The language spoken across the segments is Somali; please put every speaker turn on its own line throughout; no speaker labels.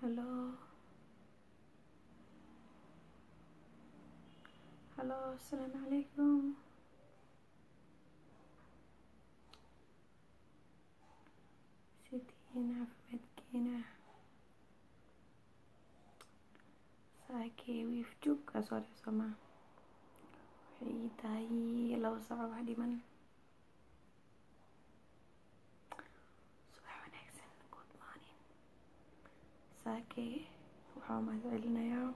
Hello. Hello, السلام عليكم. Sidiin caafimaadkiina. Saakay wiif joog kaa soo dhacsamaa. Waxay ii tahay laba Saakay waxaa mahad celinayaa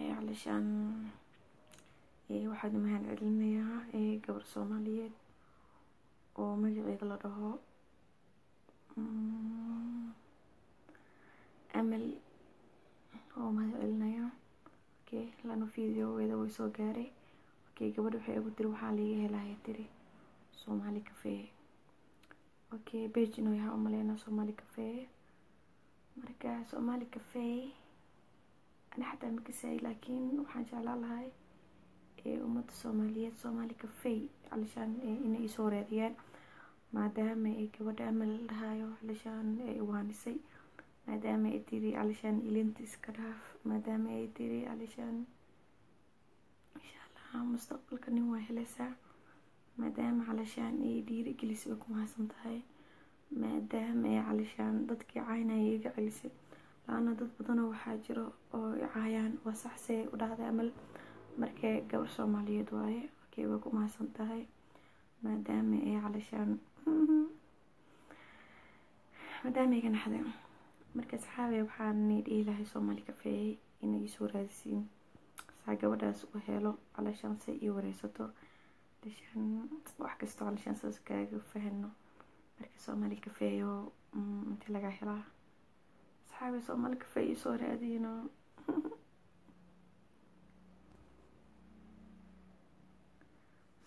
ee calishaan ee waxaan mahad celinayaa ee gabar Soomaaliyeed oo magaceeda la dhaho mm, Amal oo mahad celinayaa okay lana videogeeda way soo gaaray. Okay gabadha waxay igu tiri waxaa liiga helaya tiri. Somali Cafe. Page inuu yahay umaleynaa Somali Cafe marka Somali Cafe ani xataa ma laakiin waxaan jeclaan lahay ummadda Soomaaliyeed Somali Cafe calishaan inay ii soo raadiyaan maadaama ay gabadha Amal la dhahayo calishaan ay waanisay maadaama ay tiri calishaan ilinta iska dhaaf maadaama ay tiri calishaan insha mustaqbalka nin waa helaysaa maadaama calishaan ay dhiirigelisay way ku mahadsan tahay maadaama ay calishaan? Dadkii caynaya iga celisay laana dad badanoo waxaa jiro oo caayaan waa sax see u dhahday Amal. Markay gabar Soomaaliyeed waaye okay way ku mahadsan tahay maadaama ay calishaan? Maadaama iga naxday. Marka asxaabe waxaan dhihi lahay Somali Cafe inay soo raadisiin saa gabadhaas u helo calishaan si ii wareysato. Calishaan wax kasta calishaan saas kaaga fahano marka Somali Cafe oo inta laga helaa? Asxaabe Somali Cafe ii soo raadiyino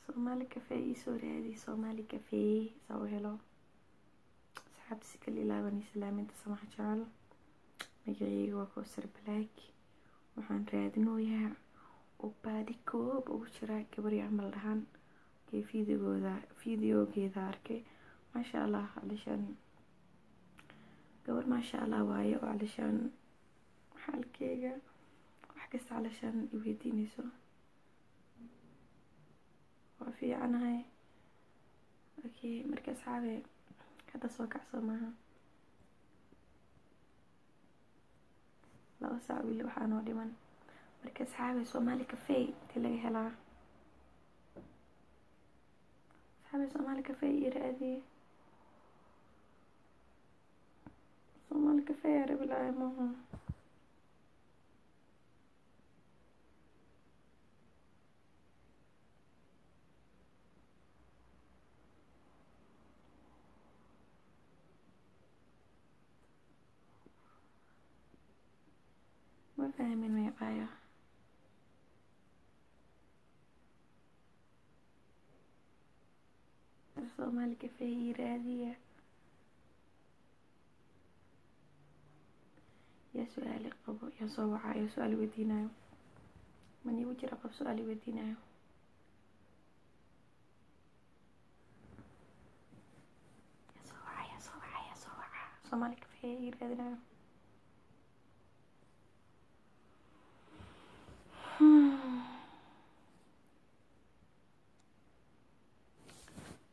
Somali Cafe ii soo raadi Somali Cafe saa u helo. Asxaabta si kala ilaaban islaaminta samaha jecel magacayga waa Kowsar Black. Waxaan raadinoyaa oo baadi koob ugu jira gabar camal dhahan okay videogooda videogeeda arkay maasha Allah calishaan gabar maasha Allah waaye oo calishaan xaalkeyga wax kasta calishaan i weydiinayso. Waa fiicanahay okay marka asxaabe hadda soo kacso maaha. Laba saac wili waxaa noo dhiman. Marka asxaabe Somali Cafe intii laga helaa. Asxaabe Cafe ii raadiye Somali Cafe yaa rabi lahay maaha ma fahmin meeqaaya Somali Cafe ii yaa su'aali qabo yaa soo wacaa yaa su'aal weydiinayo man igu jira qof su'aal weydiinayo yaa soo wacaa yaa soo wacaa yaa soo wacaa Somali Cafe ii raadinayo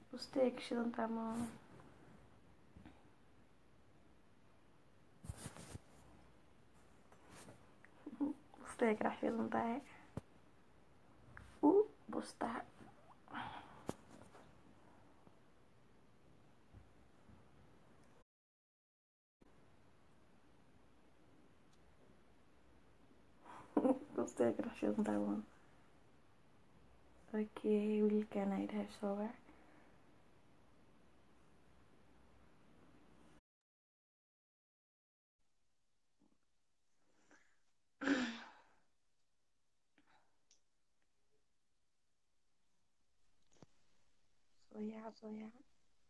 Bustay shidantaa ma bustay ka dhex shidan tahay u bustaa bustay ka dhex shidan tahay ma okay wiilkan ay dhahay soo wac yaaca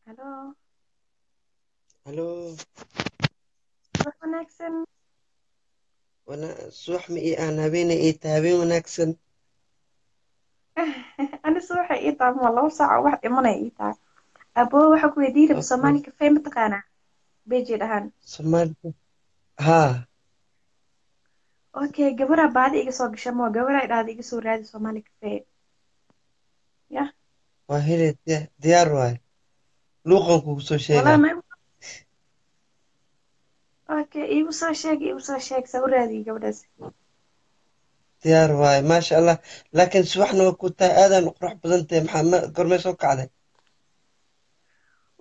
halo
Halo,
wax wanaagsan.
Wana subax ma ii aan habeenay ii tahay habeen wanaagsan?
Ani subaxa ii tahay ma laba saac oo wax dhimanaya ii tahay aboo waxa ku weydiin raba
Okay.
Somali Cafe ma taqaanaa? Beji dhahaan
soomaali haa.
Okay gabaraa baadi iga soo gasha moo gabaraa idhaada iga soo raadi soomaali kafee yah
waa hele diya- diyaar waaye luuqan kugu soo
walaa
sheegaa
ma okay iigu soo sheeg iigu soo sheeg saa u raadiyi gabadhaas.
Diyaar waaye maasha allah. Laakiin subaxna waa ku tahay aadaan qurux badan tahay maxaa ma gormee soo kacday?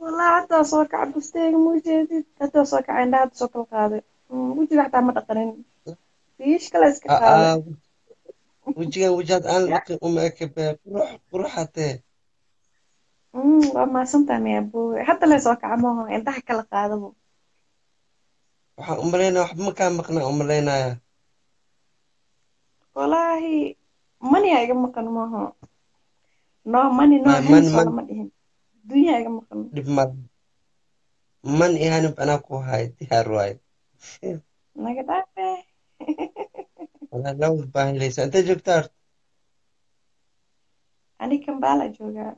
Walaa haddaa soo kaca busteega muujeedid haddaa soo kaca indhaha hadda soo kala qaaday. Mm, wejiga xataa ma dhaqanin. Fiish kale iska qaaday.
aa wejigan wejaad aan dhaqin
waa mahadsantahay boowe hadda lee soo kaca maaho indhaha kala qaadabo
waxaan u malaynaya waxba makaa maqnaa u malaynaya
walaahi maniyaa iga maqan maaho no money no lama dhihin dunyaa iga maqan
dhib male man ihanib anaa ku haay diyaar waaye
naga dhaafe
walaa lawad baa helaysaa intee joogtaa horta
ani kambala joogaa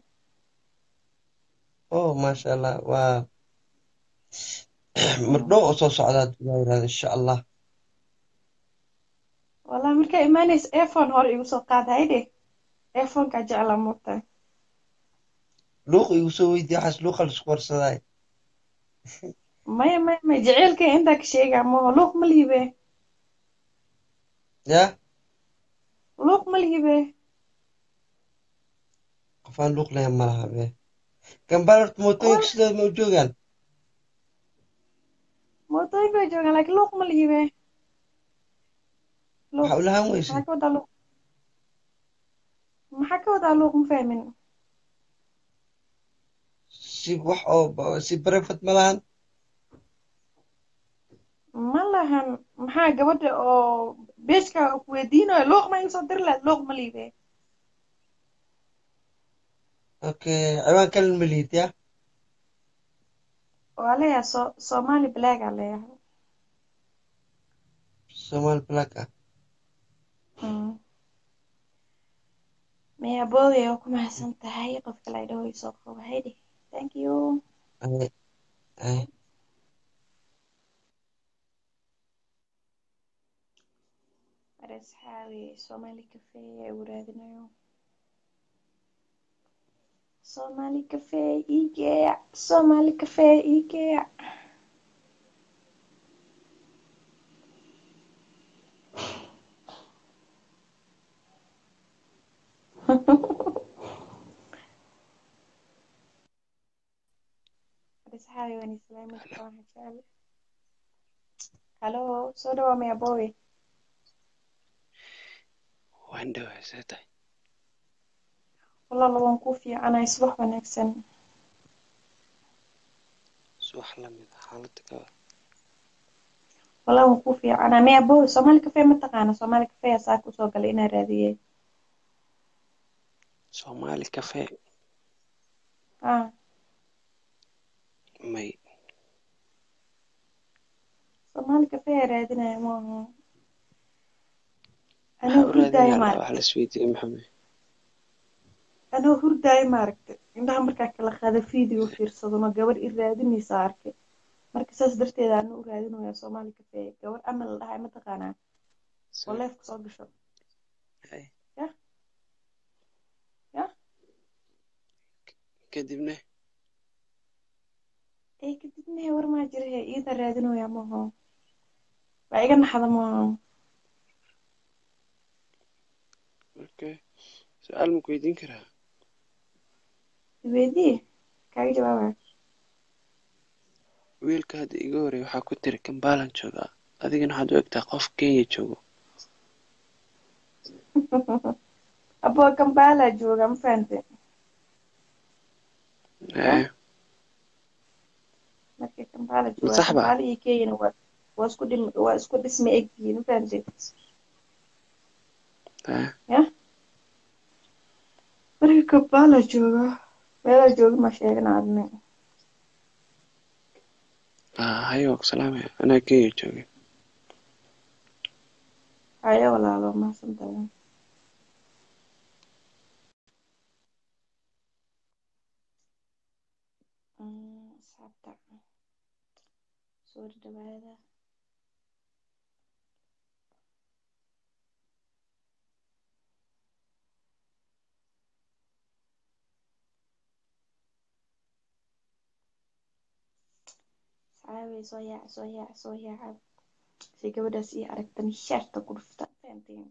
oh maasha allah waa mardhow oo soo socdaa waa yirahda insha allah
walaa markaa imaanaysa iphone hore igu soo qaad haydhe iphoneka jeclaa moogtahay
luuq igu soo weydiiya waxaas luuqa la isku warsadaay.
Maya maya maya jaceylkay intaa ka sheegaa maaho luuq ma lihibe
yaa
luuq ma lihibe
qofaan luuq lahayn ma laha be horta mootooyinka sidooda ma u joogaan?
Mootooyin bay joogaan laakiin luuq ma lihibe luuq
waxaa u lahaan weyse
maxaa ka wadaa luuq ma fahmin?
Si wax oo si barefad ma lahan?
Ma lahan. Maxaa gabadha oo beejka ku weydiinayo luuq ma iga soo diri lahayd luuq ma lihibe
okay. Ciwaan kalin ma liid yaa
waa leeyahay so somali black aa leeyahay
somaal black ah
Mm. maya boogay oo ku mahadsan tahay qof kale ay dhahoy soo qabo haydi thank you. Mar asxaabi somali cafe ay u raadinayo somali cafe igeeya somali cafe igeeya mar asxaabi waan islaami waan jecel halo soo dhawaa maya boogay
waan
walaal waan kuu fiicanahay subax wanaagsan. Walaal waan kuu fiicanahay maya boogay somali cafe ma taqaana somali cafe aa saaka u soo galay inaa raadiyey
soomaali cafe.
Ah.
May.
Somali cafe aa raadinaya maaha
maxaa
anoo
u
hurdaayo
raadinaya
maaragta
wax la isweydiiyey maxamed
anoo hurdaayo maaragta indhaha markaa kala qaada video fiirsadano gabar i raadinaysa arkay marka saas darteed ana u raadinaya somali cafe. Gabar amal la dhahay mataqaanaa oo leefka soo gasho. Yah yah
kadibna?
Ee kadibna he war maa jira he iida raadinaya maaha waa iga naxda maaha
okay su'aal ma ku weydiin karaa
iweydii kaaga jawaabaya
wiilka hadda iga horey waxaa ku tiri kambalan joogaa adigana waxaad u egtaa qof kenya joogo.
Aboo kambala jooga ma fahante
Eh,
markii kambala jooga kambala iyo kenyana waa waa isku dhim waa isku dhisma egyihiin ma fahante
eh,
markii kambala jooga meelaa jooga ma sheegan adne
ah, hayo waa ku salaamaya anaa kenya jooga
hayo walaalo mahadsantahay Mm, asxaabta caawi soo yaac soo yaac soo yaaca say gabadhaas ii aragtan shaarta gurufta feenteen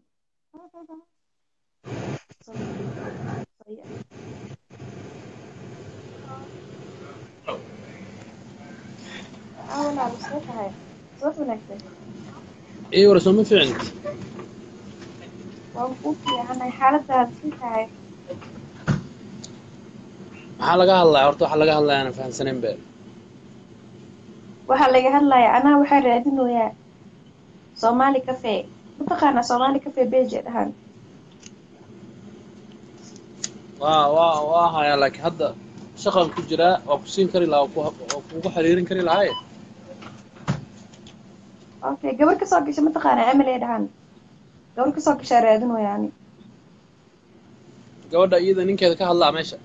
اي ورا سوما في عندي maxaa laga hadlaya horta waxaa laga hadlaya aanan fahamsanayn bee
waxaa laga hadlayaa anaa waxaa raadinoyaa soomaali cafe. Mataqaanaa soomaali cafe beje dhahan
waa hayaa laakiin hadda shaqan ku jiraa waa ku siin kari lahaa waa xiriirin kari lahaaye
okay gabar ka soo gasha mataqaanaa emily dhahan gabar ka soo gashaa raadinoyaa ani.
Gabadha iyada ninkeeda ka hadlaa meesha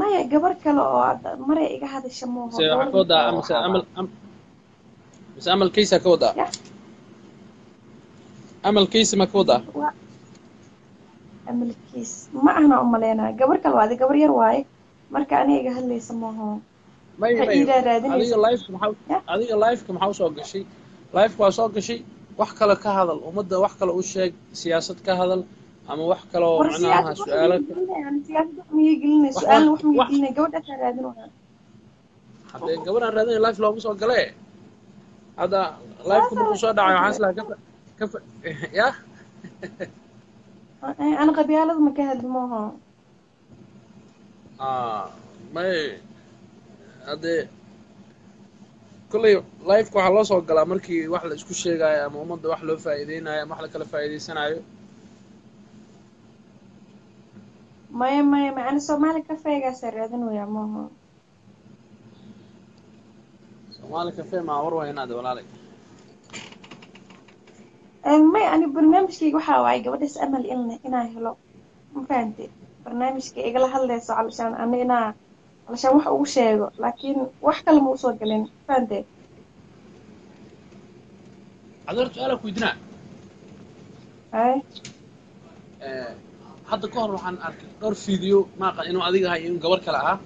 maya gabar kale oo maray iga hadasha
mise waxaa ka wadaa mise amal am- mise amal kaysa ka wadaa?
Ya.
amal kaysa ma ka wadaa?
Amalkiis ma ahna umaleynaa gabar kale waa adi gabar yar waaye. Marka aniga iga hadlaysa mooho
adiga liveka maxaa u soo gashay? Liveka waa soo gashay? Wax kale ka hadal. Ummadda wax kale u sheeg. Siyaasad ka hadal ama wax kale oo
war
macnaha
siyaasad wax
su'aalo
miyay gelinayaan siyaasad wax miyay gelinay
Wax-
su'aalna wax miyay
wax-
gelinay gabadhaasaa raadinoyaa
haddee gabadhaan raadinaya life looma soo gale hadda lifeka markuu soo dhacay waxaan islaha ka fa- ka fa- ya?
Ana qabyaalada ma ka hadli mooho
Ah, may haddee kolley lifeka waxaa loo soo galaa markii wax la isku sheegaayo ama ummadda wax loo faa'iideynayo ama wax la kala faa'iideysanayo
maya maya ma ani soomaali kafeegaasaa raadinoyaa mooho
soomaali cafe maa war waynaade walaalay
may ani barnaamijkayga waxaa waaye gabadhaas amal in inaa helo ma fahante barnaamijka igala hadlayso calashaan ani inaa calashaan wax ugu sheego laakiin wax kale ma u soo galin ma fahante
adeer su'aala ku weydinaa
hay
hadda ka hor waxaan arkay dhowr video maaqa inuu adiga ahay inuu gabar kale ahaa.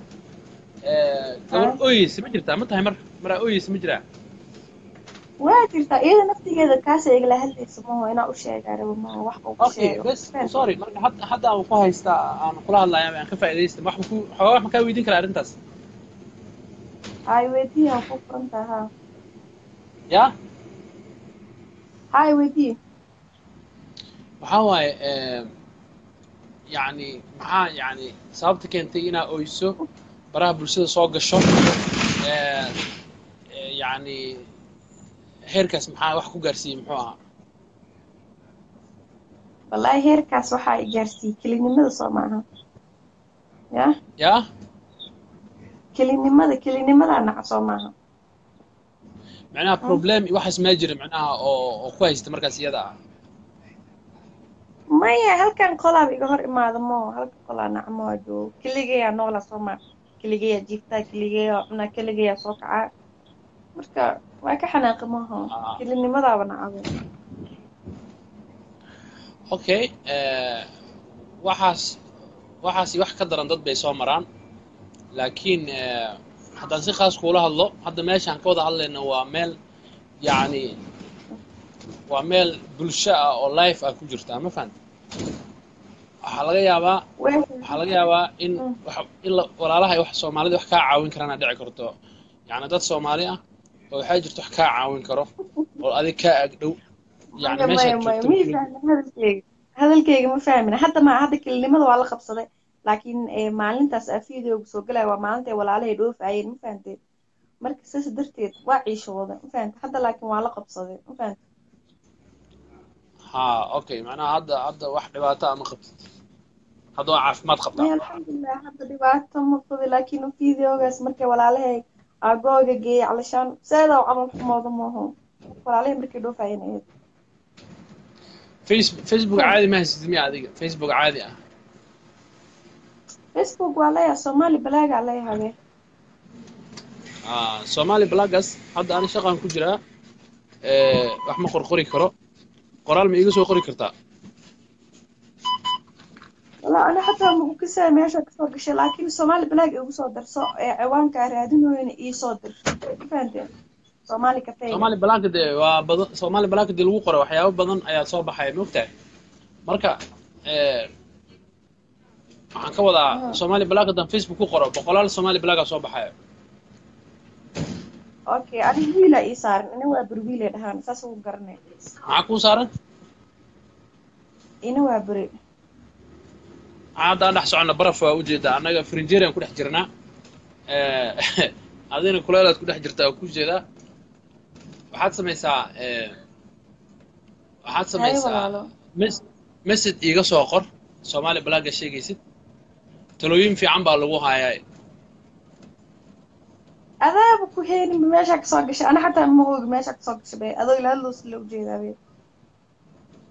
Eh, gabar
Ah.
oyeysa ma jirtaa? Ma tahay mar maraa oyeysa ma jiraa?
Waa jirtaa iyada naftigeeda kaasa igala hadlayso maho inaa u sheegaa rabo maho wax ugu
okay
sheego.
bes
ma fahante?
sorry marka hadda aan ku haystaa aan kula hadlaya aan ka faa'iidaysta wax ku xoogaa wax ma kaa weydiin karaa arrintaas.
Hay weydii aan ku furan taha ha.
Ya?
Hay weydii
waxaa waaye yacni maxaa yacni sababta keentay inaa oyso baraha bulshada soo gasho yacni heerkaas maxaa wax ku gaarsiiyey muxuu ahaa?
Wallaahi heerkaas waxaa i gaarsiiyey kelinimada soo maaha. Ya?
Yaa
kelinimada kelinimadaa naca soo maaha.
Macnaha problem waxaas maa jira macnaha oo oo ku haysta markaas iyada. ah
maya halkan qolaaba iga hor imaada mo halkan qolaa nacmo waa joogo keligayaa noola soo maa keligayaa jiiftaa keligayaa cunaa keligayaa soo kacaa marka waa ka xanaaqi maaha
Ah.
kelinimadaaba nacabo.
Okay eh, waxaas waxaasi wax ka daran dad bay soo maraan. Laakiin eh, haddaan si khaas kuula hadlo hadda meeshaan ka wada hadlayna waa meel yacni waa meel bulsho ah oo life ah ku jirta ma fahanta waxaa laga yaabaa waxaa laga yaabaa in
Mm.
in la- walaalaha ay wax soomaalida wax kaa caawin karaan dhici karto. Yacni dad soomaali ah oo waxaa jirta wax kaa caawin karo oo adig kaa agdhow yacni
maya
meeshaad
maya
joogto
mii fahmin hadalkeyga hadalkeyga ma fahmin. Hadda ma hadda kelinimada waa la qabsaday. Laakiin eh, maalintaas aa videoga soo galaya waa maalintay walaalahay dhoofayeen. Ma fahanteed marka sidaas darteed waa ciishooda ma fahante hadda laakiin waa la qabsaday. Ma fahante
ha okay. Macnaha hadda hadda wax dhibaato ama qabtid hadda waa caafimaad qabtaa
alxamdulilah hadda dhibaato ma qabo laakiin videogaas markay walaalahay aagooga geeyay calashaan seeda u camal xumooda maaho walaalahay markay
face facebook caadi ma haysatid miya adiga? Facebook caadi ah.
Facebook waa leeyahay soomaali balaagaa leeyahay.
Ah, somali blagas hadda ani shaqaan ku jiraa Eh, wax ma qorqori karo. Qoraal ma iiga soo qori kartaa
walaa ani xataa mukukisa meesha ka soo gashay laakiin soomaali balaag igu soo darso ee ciwaankaa raadinooyana
iisoo dir fahanteen soomaali badan lagu qoray waxyaabo badan ayaa soo baxay mogtahay marka waxaan ka wadaa somali balaag haddaan facebook ku qoro boqolaal soomaali balaagaa soo baxaya
okay adi wiila ii saaran ina waa buri wiile dhahaan saas ugu garanay
maxaa kuu saaran?
Ina waa buri
haddaan dhex soconna baraf waa u jeedaa annaga frinjerian ku dhex jirnaa eh, adina kuleelaad ku dhex jirtaa ku jeedaa waxaad samaysaa eh, waxaad samaysaa message iiga soo qor. Soomaali blaga sheegaysid. Talooyin fiican baa lagu haayaa
adaaba ku helin meeshaa ka soo gashay. Ana xataa ma hoogi meeshaa ka soo gashay. Be adoo ilaaloos u jeedaa be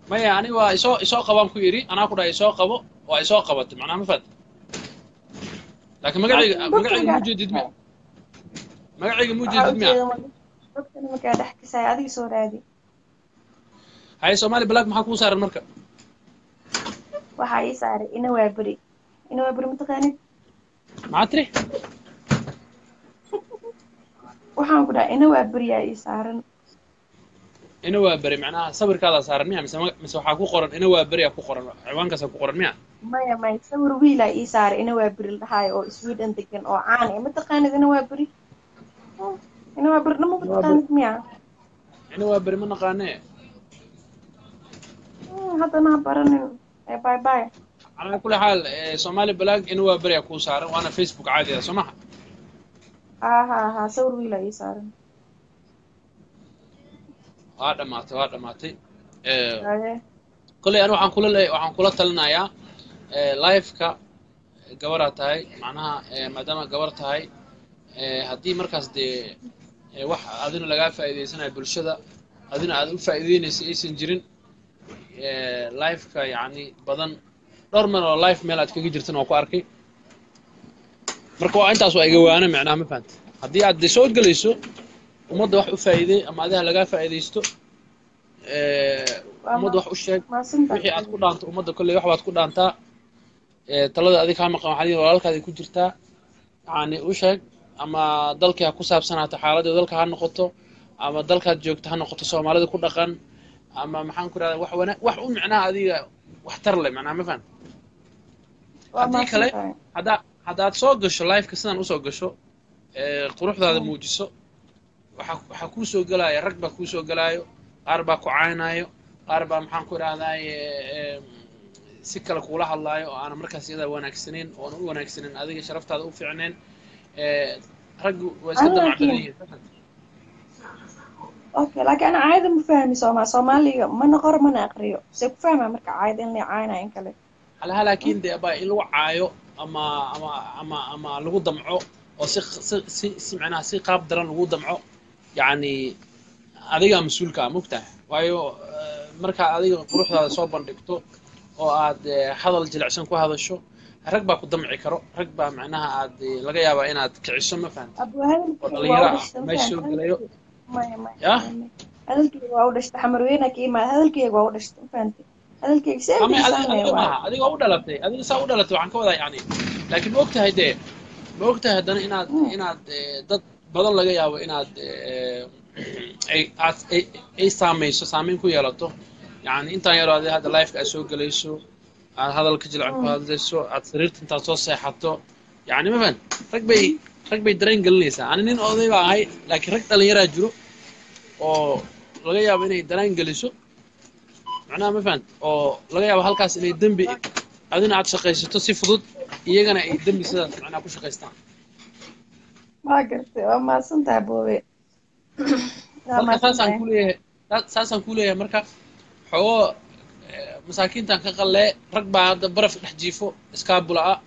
maya aniga waa isoo isoo qabaan ku yidhi. Anaa ku dhahay isoo qabo oo ay soo qabatay macnaha ma faata laakiin magacayga magacayga mujaddid miya magacayga mujaddid miya haye soomaali black maxaa kuu saaran marka?
Waxaa ii saaray inawaa beri inawaa beri mataqaanid
maxaa tiri?
Waxaan ku dhaha inawaa beriyaa ii saaran.
Inawaa beri macnaha sawirkaadaa saaran miya mise mise waxaa ku qoran inawaa beriyaa ku qoran ciwaankaasaa ku qoran miya
maya maya sawir wiilaa ii saaray ina waa beri ladhahaayo oo sweden degan oo caan eh mataqaanid ina waa beri ina waa beri nama mataqaanid miya.
Ina waa beri ma naqaanee
Hmm, haddana ha baranin Eh, bye bye.
Calaa kulli xaal eh, somali black ina waa beri aa kuu saaran waana facebook caadi ah soo maha
ha ha ha sawir wiilaa ii saaran
waa dhamaatay waa dhamaatay kolley ani waxaan kula waxaan kula talinayaa live-ka gabaraa tahay macnaha maadaama gabar tahay haddii markaas dee wax adina lagaa faa'iidaysanayo bulshada adina aad u faa'iideynaysa aysan jirin live-ka yacni badan dhowr meel oo live meel aad kaga jirtan oo ku arkay. Marka waa intaas waa iga waana macnaha ma fahanta haddii aad soo gelayso ummadda wax u faa'iiday ama adiha lagaa faa'iidaysto ummadda wax u sheeg wixii aad ku dhaanto ummadda kolley wax baad ku dhaantaa talada adig kaa maqan waxaa walaalkaadi ku jirtaa yani u sheeg ama dalkii ha ku saabsanaato xaaladii dalka ha noqoto ama dalkaad joogto ha noqoto soomaalida ku dhaqan ama maxaan ku rahda wax u micnaha adiga wax tar leh macnaha ma fahan
Waa
haddii kale haddaa haddaad soo gasho liveka sidaan u soo gasho quruxdaada muujiso waxaa waxaa kuu soo gelaya rag baa kuu soo gelaayo qaar baa ku caynaayo qaar baa maxaan ku idhahdaay si kale kuula hadlaayo oo aanan markaas iyadaa wanaagsanayn oonan u wanaagsanin adiga sharaftaada u fiicnayn raggu waa iska
Ah,
damac
laakiin-
badan yihiin
okay laakiin ana caayada ma fahmi sooma soomaaliga mana qoro mana aqriyo. See ku fahmaa marka caayada in la caaynayo in kale.
Halaha laakiin dee baa in lagu caayo ama ama ama ama lagu damco oo si si si si macnaha si qaab daran lagu damco yacni adigaa mas'uulka ah mogtahay waayo eh, markaa adiga quruxdaada soo bandhigto oo aad eh, hadal jilicsan ku hadasho rag baa ku damci karo. Rag baa macnaha aad eh, laga yaabaa inaad kiciso ma
hadalkeyga
oo dhalinyaro ah meesha soo gelayo Yah? adiga u dhalatay. Adiga saa u dhalatay waxaan ka wadaa yani laakiin ma ogtahay dee ma ogtahay haddana inaad inaad eh, dad badan laga yaabo inaad ay saamayso saameyn ku yeelato yani intaan yaroo hadda lifeka aad soo gelayso. Aad hadalka jilcan ku hadlayso aad sariirta intaad soo seexato. Yani ma fahan rag bay rag bay dareen gelinaysaa. Ani nin oday baa ahay laakiin rag dhalinyaraa jiro oo laga yaabo inay dareen geliso macnaha ma fahant oo laga yaabo halkaas inay dembi adina aad shaqaysato si fudud iyagana ay dembi sidaas macnaha ku shaqaystaan.
Waa gartay waa mahadsantahay boobe.
Saasaan
mahadsantahay
ku leeyahay saa- saasaan ku leeyahay marka xogoo eh, masaakiintan ka qallee rag baa hadda baraf dhex jiifo iskaabula ah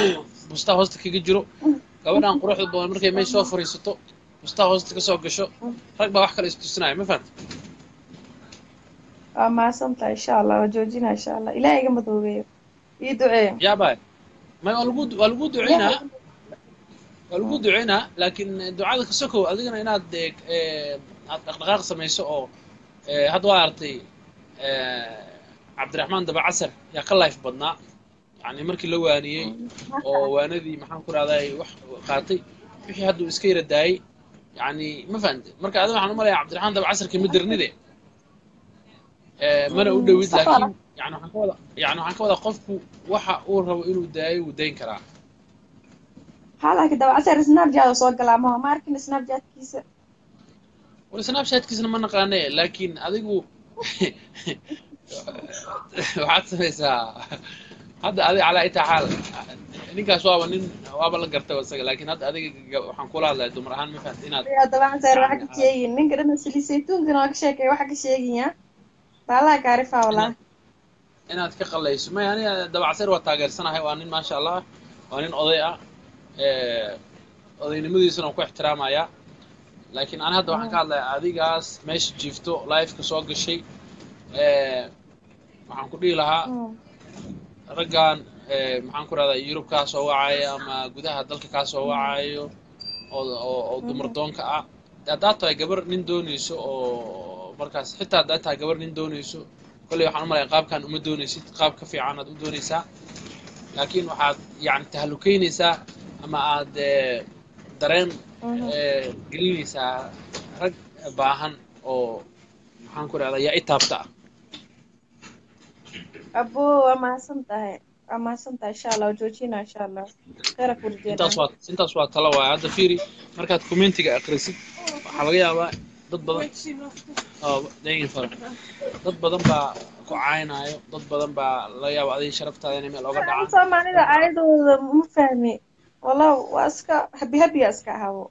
bustaa hoosta kaga jiro. Gabadhan quruxda badan markay meesha soo fariisato bustaa hoosta ka soo gasho. Rag baa wax kale istusinaya ma fahant
waa mahadsantahay insha allah waa joojina insha allah ilaah iga madoobeeyo. Ii duceeyo.
Yaabaa may waa lagu waa lagu duceynaa. Waa lagu duceynaa laakiin ducada ka sokow adigana inaad eh, eh, aad dhaqdhaqaaq samayso oo eh, hadda waa aragtay eh, cabdiraxmaan dabacasar yaa ka life badnaa. Yani markii la waaniyey oo waanadii maxaan ku rahday wax qaatay wixii hadduu iska yara daayey yani ma fahante marka adiga waxaan u malaya cabdiraxmaan dabacasar kama dirnide Eh, mana u dhowid laakiin yani waxaan ka wada yani waxaan ka wadaa qofku waxa uu rabo inuu daayo wuu dayn karaa.
Haa laakiin dabacasar snapchat oo soo galaa ma ma arkin snapchatkiisa?
Wal snapchatkiisna ma naqaane laakiin adigu waxaad samaysaa hadda adiga calaa itaa xaal. Ninkaas waaba nin waaba la gartay isaga laakiin hadda adiga ga- waxaan kula hadlaya dumar ahaan ma fahamta inaad
yaa dabacasar waxa ka sheegin ninka dhan sili saytuunkana waa ka sheekay waxa ka sheegaya baalaha kaarifaa walaa
inaad ka qalayso may aniga dabacseer waa taageersanahay waa nin maasha allah waa nin oday ah. Odaynimadiisana waan ku ixtiraamayaa laakiin ani hadda waxaan ka hadlayaa adigaas meesha jiifto liveka soo gashay Eh, waxaan ku dhihi lahaa raggan eh, maxaan ku rahdaa yurub kaa soo wacayo ama gudaha dalka kaa soo wacayo oo oo dumar doonka ah. Haddaad tahay gabar nin doonayso oo markaas xitaa haddaad tahay gabar nin doonayso kolley waxaan u malaya qaabkan uma doonaysid qaab ka fiican aad u doonaysaa. Laakiin waxaad yani tahallukeynaysaa ama aad eh, dareen gelinaysaa rag baahan oo maxaan ku rahdaa yaa i taabta ah
abo waa mahadsan tahay waa mahadsan tahay insha allah waa joojina insha allah khayra ku
intaas
rajeynaa
waa intaas waa talo waay hadda fiiri. Markaad commentiga akhrisid waxaa laga yaabaa dad badan fara dad badan baa ku caynaayo dad badan baa laga yaaba adiga sharaftaada inay meel oga dhacaan.
Soomaalida aayadooda ma fahmi. Wallah waa iska habi habiya iska ahabo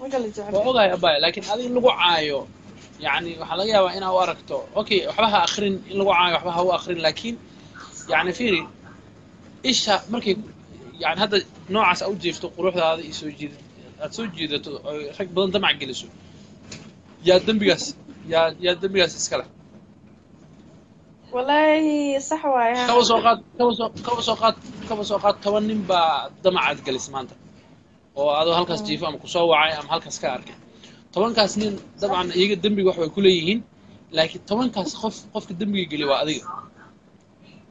abay laakiin adiga in lagu caayo yani waxaa laga yaabaa inaa u aragto okay waxba ha akrin in lagu caayo waxba ha u akrin laakiin yani fiiri isha markay yani hadda noocaas aa u jeefto quruxdaada iyo soo jiid aad soo jiidato oy rag badan damac geliso yaa dembigaas yaa yaa dembigaas iska leh.
Wallaahi sax waaye ha.
kaba soo qaad kaba soo kaba soo qaad kaba soo qaad toban nin baa damacaad gelis maanta oo adoo halkaas jiifo ama ku soo wacay ama halkaas ka arkay tobankaas nin dabcan iyaga dembiga wax way ku leeyihiin laakiin tobankaas qof qofka dembiga geliya waa adiga.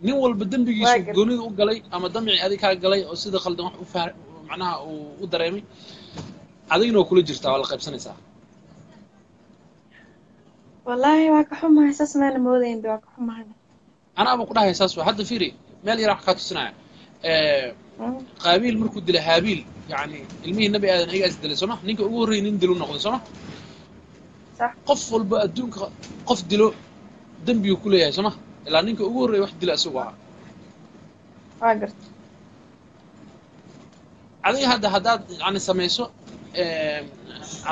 Nin walba dembigiisu goonida u galay ama damicii adig kaa galay oo sida khaldan wax u fah macnaha uu u dareemay adigna waa kula jirtaa waa la qaybsanaysaa.
Wallaahi waa ka xumahay saas maana moodayn waa ka xumahay.
Anaaba ku dhahay saas waa hadda fiiri meel yaraa wax kaa tusinaya. Qaabiil markuu dilay haabiil yani ilmihii nabi aadan ayagaa is dilay sooma ninka ugu horreeyay nin dilu noqday sooma qof walba adduunka qof dilo dembiyuu ku leeyahay sooma ilaa ninka ugu horreeya wax dila isagu ahaa adiga hadda haddaad yani samayso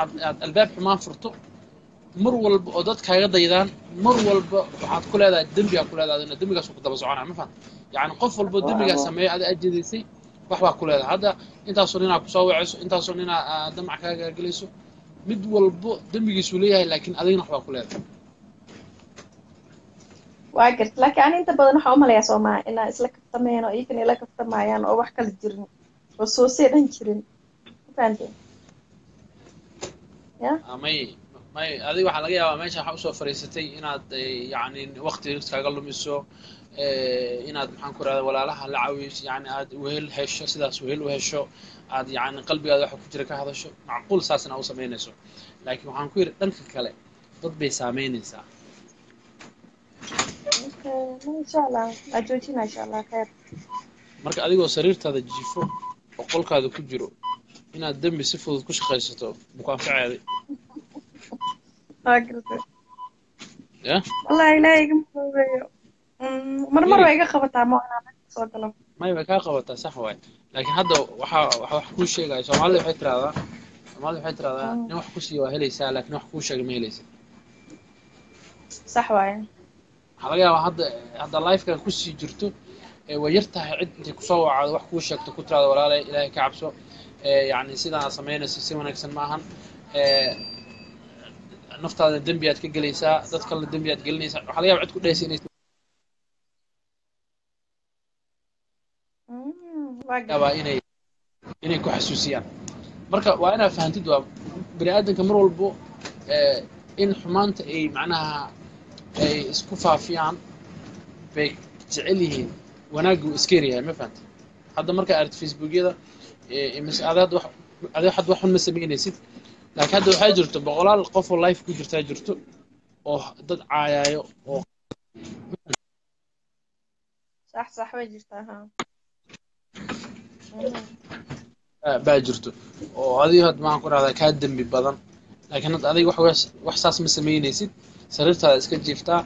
aad albaab xumaan furto mar walba oo dad kaaga daydaan mar walba waxaad ku leedahay dembigaa ku leedahay adina dembigaas ku daba soconaa ma fahan yani qof walba dembigaa sameeya adi ajeedaysay wax baa ku leedahay. Hadda intaasoo ninaa ku soo wacayso intaasoo ninaa aad damac kaaga gelayso mid walbo dembigiisuu leeyahay laakiin adigna wax baa ku leedahay.
Waa garta laakiin ani inta badan waxaa umalayaa soomaa inaa isla kaftamayaan oo iyagana ila kaftamayaan oo wax kala jirin oo soosee dhan jirin. Ma fahanteen ya?
Ah, may may adiga waxaa laga yaabaa meesha waxaa u soo fariisatay inaad eh, yacni waqti kaaga lumiso inaad maxaan ku rahda walaalaha la caawiso yani aad wehel hesho sidaas wehel u hesho aad yani qalbigaada waxa ku jira ka hadasho macquul saasna u samaynayso. Laakiin waxaan ku yidhi dhanka kale dad bay saameynaysaa. Marka adigoo sariirtaada jiifo oo qolkaada ku jiro inaad dembi si fudud ku shaqaysato muku anfaceeday
marmar waa iga qabataa ma inaan meesha soo galo.
May way kaa qabataa sax waay. Laakiin hadda waxaa waxa wax kuu sheegaya soomaalida waxay tiraahdaa soomaalida waxay tiraahdaa nin wax ku siiya waa helaysaa laakiin wax kuu sheega ma helaysa
sax waaye
waxaa laga yaabaa hadda hadda lifekan ku sii jirto way yar tahay cid intay ku soo wacdo wax kuu sheegto ku tiraada walaale ilaahay ka cabso. Yacni sidaa samaynayso si wanaagsan ma ahan. Naftaada dembi aad ka gelaysaa dad kalena dembi aad gelinaysaa waxaa laga yaaba cid ku dhehaysa inay Yaabaa inay inay ku xasuusiyaan. Marka waa inaad fahantid waa bini aadanka mar walbo eh, in xumaanta ay macnaha ay isku faafiyaan bay jecel yihiin. Wanaaggu iska yaryahay ma fahanta hadda markaa aragti facebookyada eh, ada hadda wax xun ma samaynaysid laakiin hadda waxaa jirto boqolaal qof oo life ku jirtaa jirto oo dad caayaayo oo baa jirto. Oo adiga had maxaan ku rahdaa kaa dembi badan. Laakiin hadda adiga wax saas ma samaynaysid. Sariirtaada iska jiiftaa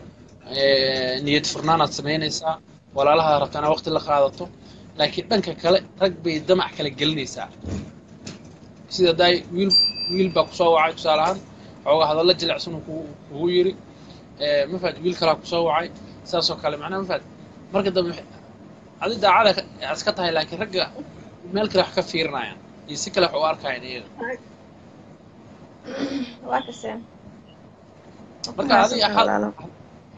niyad furnaanaad samaynaysaa walaalaha rabta inaad waqti la qaadato. Laakiin dhanka kale rag bay damac kala gelinaysaa. Sida daay wiil wiil baa ku soo wacay tusaale ahaan. Xoogaa hadalla jilicsan uu kugu yiri ma fahad wiil kalaa ku soo wacay. Saasoo kale macnaha ma fahad marka dambe adi daacada ka- iska tahay laakiin ragga meel kale wax ka fiirinayaan iyo si kale wax u arkayaan iyaga marka adiga had-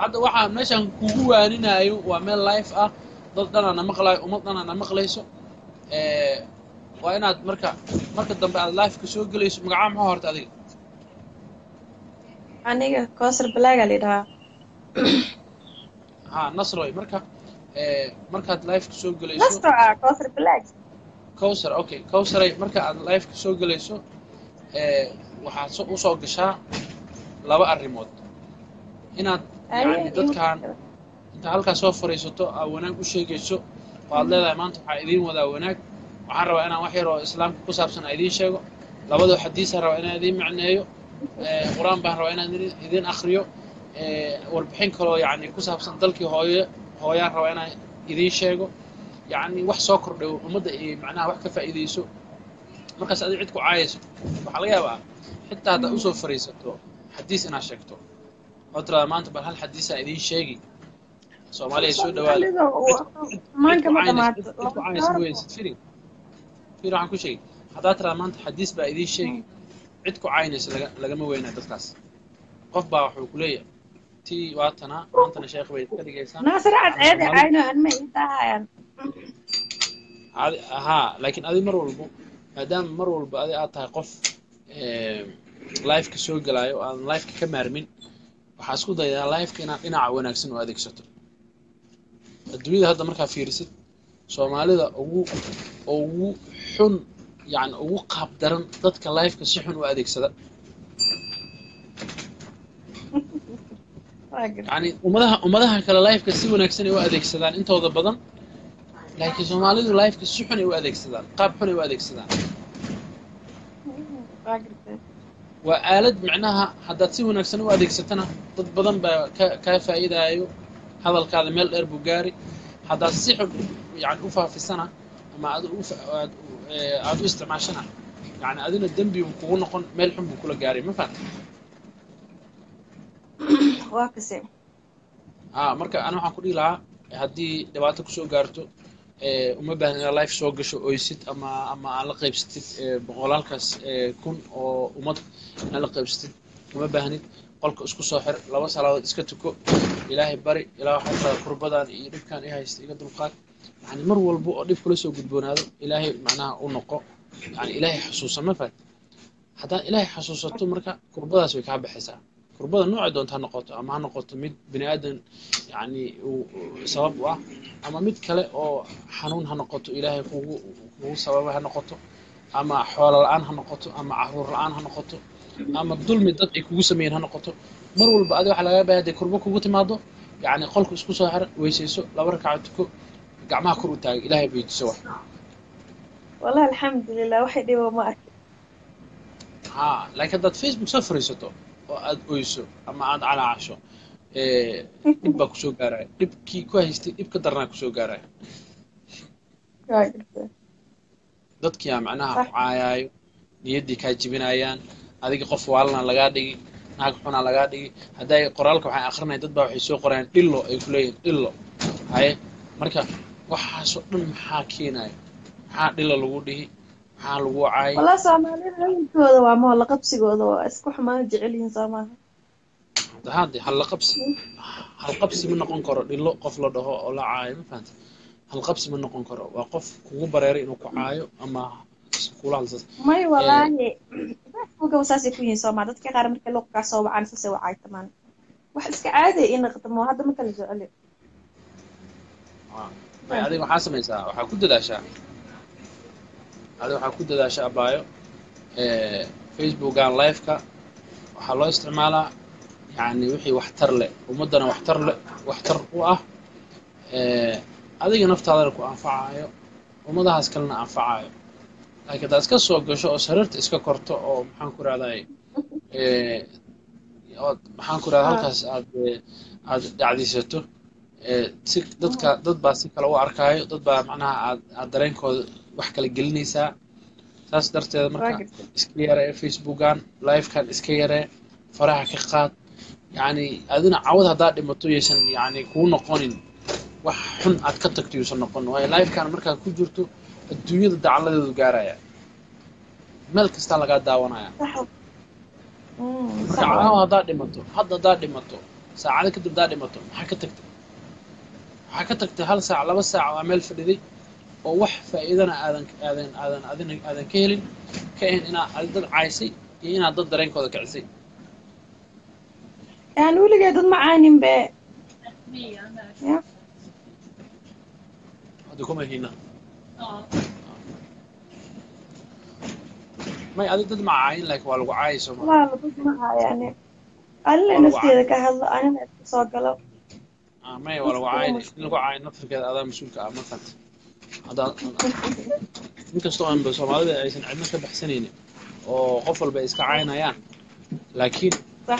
hadda waxaa meeshan kugu waaninayo waa meel life ah. Dad dhanaana maqlayo ummad dhanaana maqlayso. Eh, waa inaad marka marka dambe aad lifeka soo gelayso magacaa maxaa horta adiga?
Aniga kosar balaaga la yidhahaa.
Ha nasroy. Marka markaad lifeka soo gelayso
nasro ah
cowsar okay. Cowsaray marka aad lifeka soo gelayso eh, waxaad so- u soo gashaa laba arrimood. Inaad yani dadkan inta halkaa soo fariisato aad wanaag u sheegayso oo aad leedahay maanta waxaa idiin wadaa wanaag. Waxaan rabaa inaan wax yar oo islaamka ku saabsan aan idiin sheego. Labadoo xadiisaan rabaa inaan idiin macneeyo eh, qur'aan baan rabaa inaan idiin akhriyo. Eh, warbixin kaloo yani ku saabsan dalkii hooye hooyaan rabaa inaan idiin sheego. Yani wax soo kordhay ummadda ay macnaha wax ka faa'iidayso. Markaas adiga cid ku caayayso waxaa laga yaabaa xitaa haddaad u soo fariisato xadiis inaad sheegto. Oo tiraada maanta bal hal xadiisaan idiin sheegi. Soomaaliya soo dhawaada
maanka ma dhamaato
waxaan ku sheegi. Haddaad tiraa maanta xadiis baa idiin sheegi. Cid ku caynaysa laga lagama weynaa dadkaas. Qof baa wuxuu ku leeyahay tii waatanaa maantana sheekh bay ka dhigaysaa haa laakiin adi mar walbo maadaama mar walba adi aad tahay qof lifeka soo gelaayo oo aan lifeka ka maarmin waxaa isku dayaa lifeka inaad dhinaca wanaagsan u adeegsato adduunyada hadda markaa fiirisid soomaalida ugu ugu xun yani ugu qaab daran dadka lifeka si xun u adeegsada yani ummadaha ummadaha kale lifeka si wanaagsan ay u adeegsadaan intooda badan laakiin soomaalidu lifeka si xun ay u adeegsadaan qaab xun ay u adeegsadaan.
Waa
aalad micnaha haddaad si wanaagsan u adeegsatana dad badan baa ka kaa faa'iidaayo hadalkaada meel dheer buu gaari. Haddaad si xun yani u faafisana ama aad u u isticmaashana yani adina dembi buu kugu noqon meel xun buu kula gaaray ma fahanta
waa kaseen
a marka ana waxaan ku dhihi lahaa haddii dhibaato ku soo gaarto ee, uma baahna inaad life soo gasho oysid ama ama aan la qaybsatid ee, boqolaalkaas ee, kun oo ummad inaad la qaybsatid. Uma baahnid qolka isku soo xir laba salaadood iska tuko. Ilaahay bari ilaa waxaa kurbadan iyo dhibkan i haysta iga dulqaad. Yani mar walba oo dhib kula soo gudboonaado ilaahay macnaha u noqo. Yani ilaahay xasuusa ma fahad haddaan ilaahay xasuusato marka kurbadaas way kaa baxaysaa kurbada noocay doonta ha noqoto ama ha noqoto mid bini aadan yani sabab u ah ama mid kale oo xanuun ha noqoto ilaahay kugu kugu sababa ha noqoto ama xoolo la'aan ha noqoto ama carruur la'aan ha noqoto ama dulmi dad ay kugu sameeyeen ha noqoto. Mar walba adi waxaa laga baahay dee kurbo kugu timaado yani qolka isku soo xir weysayso laba rakaco tuko gacmaha kor u taagay ilaahay weydiiso wax.
Wallahi alxamdulilah waxay dhibo ma arkin.
Ha laakiin haddaad facebook soo fariisato oo aad oyso ama aad calaacasho dhib baa ku soo gaaraya dhibkii ku haystay dhib ka daranaa ku
soo gaaraya
dadkiyaa macnaha caayaayo niyaddii kaa jibinayaan adiga qof waalana lagaa dhigi naag xunaa lagaa dhigi. Hadday qoraalka waxay akrinaya dad baa waxay soo qorayaan dhillo ay ku leeyihiin dhillo haye marka waxaasoo dhan maxaa keenaya? Maxaa dhillo lagu dhihi maxaa lagu caayay
wallah soomaalida hawilkooda waa moola qabsigooda waa isku xumaan jecel yihiin soomaha
hade hallaqabsi halqabsi ma noqon karo dhillo qof la dhaho oo la caayo ma fahanta halqabsi ma noqon karo waa qof kugu bareeray inuu ku caayo ama kula hadlaysa
may walaahi facebooka saasay ku yihiin soomaa dadka qaar marka luuqkaa soo wacaan saasay wacay tamaan. Wax iska caadaya in naqdamo hadda ma kala jeceli.
May adiga waxaa samaysaa waxaa ku dadaashaa adiga waxaa ku dadaashaa abaayo facebookan liveka. Waxaa loo isticmaalaa yani wixii waxtar leh ummaddana waxtar leh waxtar u ah adiga naftaadana ku anfacayo ummadahaas kalena anfacayo laakiin haddaad iska soo gasho oo sariirta iska korto oo maxaan ku rahday maxaan ku rahda halkaas aad aad dhacdiisato si dadka dad baa si kale u arkaayo dad baa macnaha aad aad dareenkooda wax kala gelinaysaa. Saas darteeda marka iska yaree facebookan livekan iska yaree faraha ka qaad. Yani adina cawad haddaad dhimato yaysan yani kuu noqonin wax xun aad ka tagto yuusan noqon. Waayo livekan markaad ku jirto adduunyada dacaladeedu gaaraya. Meel kastaa lagaa daawanaya. Marka caawa haddaad dhimato hadda haddaad dhimato saacado kadib haddaad dhimato maxaa ka tagtay? Waxaa ka tagtay hal saac laba saac waa meel fadhiday oo wax faa'iidana aadan ka helin ka ahayn inaad adi dad caysay iyo inaad dad dareenkooda kicisay
yani weligay dad ma caanin be. Ya.
Hadda kuma hina may adi dad ma caayin laakiin waa lagu caayay soo
nafteeda ka hadlo anina soo galo.
Ah, may waa lagu caayay in lagu caayo naftirkeeda adaa mas'uulka ah ma fahanta haddaad inkastoo aanba soomaalida aysan cidna ka baxsanaynin oo qof walba ay iska caynayaan laakiin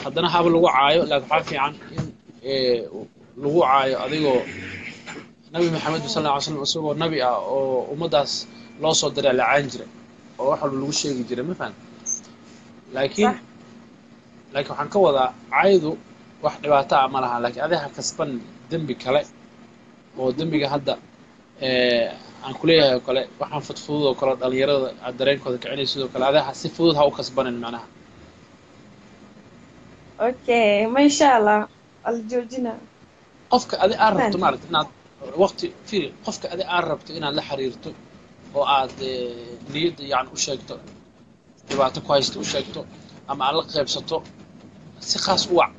haddana haba lagu caayo laakiin waxaa fiican in lagu caayo adigoo nabi maxamed sal alla ly slam isagoo nabi ah oo ummaddaas loo soo diray la caan jiray oo wax walba lagu sheegi jiray ma fahan laakiin laakiin waxaan ka wadaa caaydu wax dhibaato ah ma laha laakiin adiga ha kasban dembi kale oo dembiga hadda aan kuleeyahay oo kale waxaan fudfudud oo kale dhalinyarada aad dareenkooda kicinay sidoo kale. Adiga ha si fudud ha u kasbanin macnaha.
Okay ma insha allah ala joojina
qofka adi aad rabto maaragta inaad waqti firi qofka adi aad rabto inaad la xiriirto oo aad eh, niyadda yani u sheegto dhibaato ku haysto u sheegto ama aad la qaybsato si khaas u wac.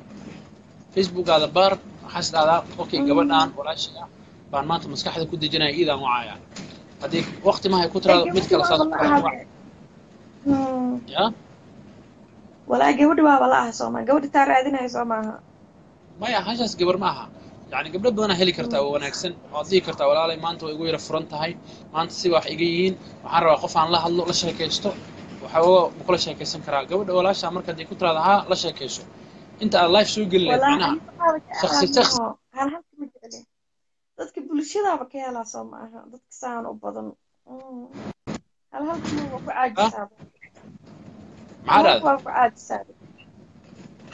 Facebookaada baar waxaas dhahdaa? Okay gabadhaan walaashii ah baan maanta maskaxda ku dejinaya iidaan wacaya haddii waqti mahay ku tiraado mid kale saas
Hmm.
ya?
Walaa gabadhi waaba la ah sooma gabadhi taa raadinayo soo maaha.
Maya hashaas gabar ma aha. Yani gabdho badanaa heli kartaa oo wanaagsan waad dhihi kartaa walaalay maanta way igu yara furan tahay. Maanta si wax iga yihiin. Waxaan rabaa qof aan la hadlo la sheekaysto. Waxaa ma kula sheekaysan karaa. Gabadha walaashaa marka haddii ku tiraada haa la sheekayso. Inta aad life soo geli lahayd
walaa
macnaha shakhsi shakhsi
hal halka ma jecli dadka bulshadaaba ka helaa soo maaha. Dadka saan u badan. Hal halka ma waa ku caajisaa waa ku caajisaa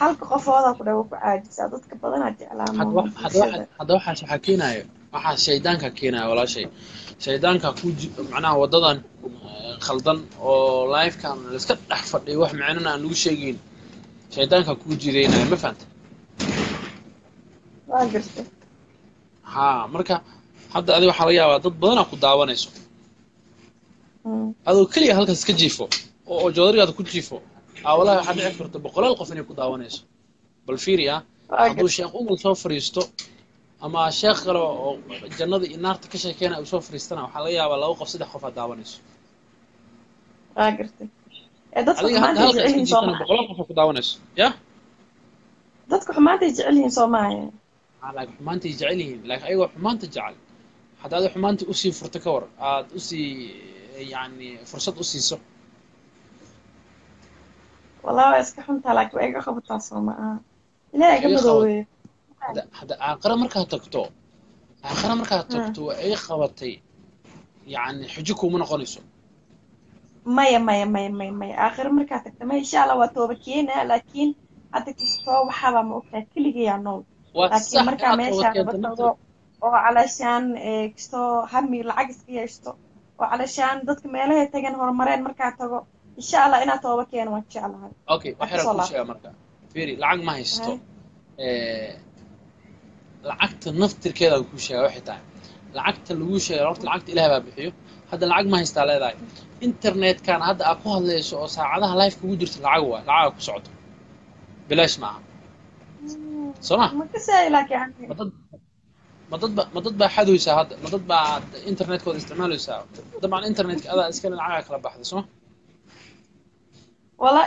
halka qofoodaa ku dha waa ku caajisaa dadka badanaa jeclaa
hadda
maaha
wax- hadda
bulshada.
waxa- hadda waxaas waxaa keenayo. Waxaa shaydaanka keenaya walaashay. Shaydaanka ku macnaha wadadan eh, khaldan oo lifekan laiska dhex fadhiyo wax micnana aan lagu sheegayn. Shaydaanka kuu jideynaya ma fahanta
waa gartay
haa marka hadda adiga waxaa laga yaabaa dad badanaa ku daawanayso.
Hmm.
adoo keliya halkaas ka jiifo oo oo joodarigaada ku jiifo aa walahi waxaa dhici karta boqolaal qof inay ku daawanayso. Bal fiiri ah hadduu sheekh umal soo fadhiisto ama sheekh kale oo jannada iyo naarta ka sheekeynaya uu soo fadhiistana waxaa laga yaabaa laba qof saddex qof aad daawanayso. Boqolaal qof aad ku daawanayso ya?
Dadka xumaantay jecel yihiin soo maaha
xumaantay jecel yihiin. Laakiin ayagoo xumaanta jecel haddaad xumaantii u sii furto ka war aad u sii yani fursad u siiso.
Walaa waa iska xuntaa laakiin waa iga qabataa soo maaha ilaahay iga
Iga qabat-
madoobeeyo
hadda hadda aakhira markaad tagto aakhira markaad tagto waa ay qabatay yani xujo kuuma noqonayso.
Maya maya maya maya maya. Aakhiro markaa tagta ma insha allah waa tooba keenaa laakiin hadda kastoo waxaabaa ma ogtaa keligayaa nool laakiin markaa
keento
tago oo calashaan ee, kastoo hami lacag iska yeeshto oo calashaan dadka meelahay tagan horumareen markaa tago insha allah inaad tooba keeno waan jeclahay
okay wax
Ka
yaraan
soo
kuu
laabto.
sheega marka fiiri lacag ma haysto lacagta naftirkeedaan kuu sheega waxay tahay lacagta laguu sheega horta lacagta ilaah baa bixiyo hadda lacag ma haystaa leedahay internetkan hadda aad ku hadlayso oo saacadaha life kugu jirto lacag waay lacaga ku socoto bilaash ma aha soo ma dad baa xadaysaa hadda ma dad baa internetkooda isticmaalaysaa dabcan internetka adaa iskale lacagaa kala baxday soo ma
wala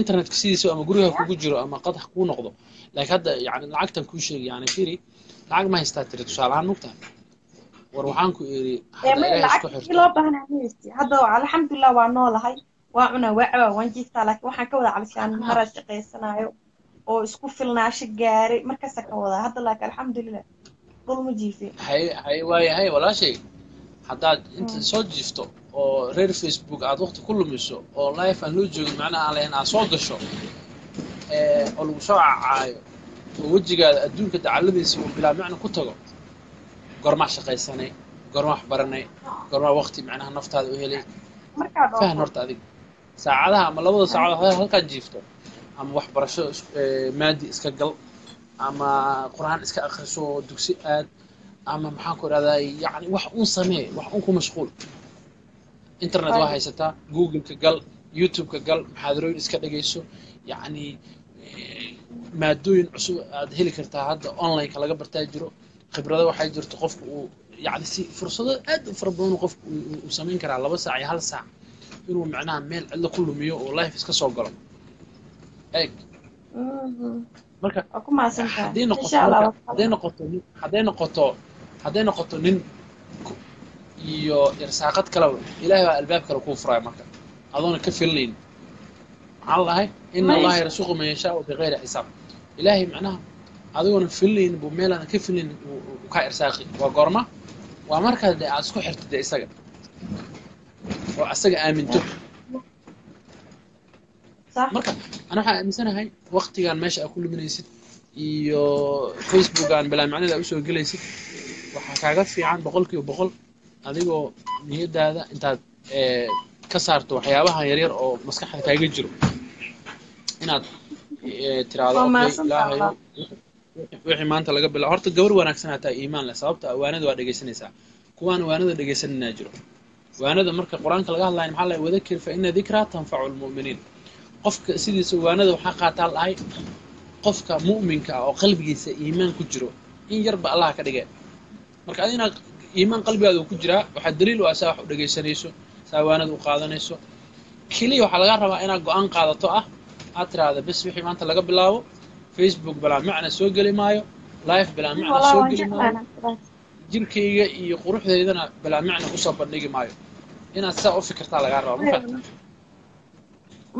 internetka
sidiisa ama guriga kugu jiro ama qadax kuu noqdo. Laakiin hadda yani lacagtan kuu sheegi yani firi lacag ma haystaa tiri tusaale ahaan mugtahay war waxaan ku iri hadda ilaahay isku xirto.
alxamdulilah waa noolahay waa cunaa waa cabaa waan jiiftaa laakiin waxaan ka wada calishaan maraa shaqaysanayo oo isku filnaasho gaaray markaasaa ka wadaa hadda laakiin alxamdulilah dhul ma jiifin.
Hay hay waaye hay walaashay. Haddaad inta soo jiifto oo reer facebook aad waqti ku lumiso oo life aan loo joogin macnaha aan lahayn aad soo gasho oo lagu soo cacaayo oo wejigaada adduunka dacaladiisa uu bilaa macna ku tago gormaa shaqaysanay gormaa wax baranay gormaa waqti macnaha naftaada u helay. Fahan horta adiga saacadaha ama labada saacadood hal- halkaad jiifto ama waxbarasho ee, maadi iska gal ama qur'aan iska akhriso dugsi aad ama maxaan ku idhahdaa yani wax un samee wax un ku mashquul. Internet waa haysataa google-ka gal youtube-ka gal maxaadarooyin iska dhegayso yacni eh, maadooyin cusub aad heli kartaa hadda online-ka laga bartaa jiro khibrado waxay jirto qofku uu yani si fursado aad u fara badan uu- uu samayn karaa laba saac iyo hal saac inuu macnaha meel cidlo ku lumiyo oo life iska soo galo. Eeg. Marka hadday noqoto hadday noqoto nin hadday noqoto hadday noqoto nin iyo irsaaqad kaleba ilaahay baa albaab kale kuu furaya marka. Adoona ka filnayn. Maxaan lahay? Ina allaha yarsuqu man yashaau bigayri xisaab. Ilaahay macnaha adigoona filnayn buu meelaan ka uu kaa irsaaqi. Waa goorma? Waa markaa dee aad isku xirto dee isaga oo asaga aaminto. Marka ana waxaan aaminsanahay waqtigan meesha aad ku luminaysid iyo facebookan bilaa macnada aad u soo gelaysid. Waxaa kaaga fiican boqolkiiba boqol adigoo niyadaada intaad eh, ka saarto waxyaabaha yaryar oo maskaxda kaaga jiro. Inaad eh,
mahadsantahay
ilaahayo wixii maanta laga bilaabo horta gabar wanaagsan hataa iimaan leh sababta ah waanada waa dhegaysanaysaa kuwaan waanada dhegaysaninaa jiro waanada marka qur'aanka laga hadlayo maxaa lahay wadakir fa ina dikraa tanfacu lmu'miniin qofka sidiisa waanada waxaa qaataa lahay qofka mu'minka ah oo qalbigiisa iimaan ku jiro in yarba allah ka dhige marka adina iimaan qalbigaada ku jiraa waxaa daliil u ah saa wax u dhegaysanayso saa waanada u qaadanayso. Keliya waxaa laga rabaa inaad go'aan qaadato ah aad tiraahda bes wixii maanta laga bilaabo facebook bilaa macna soo geli maayo life bilaa macna soo geli maayo jirkayga iyo quruxdaydana bilaa macna u soo bandhigi maayo. Inaad saa u fikirtaa lagaa fahamta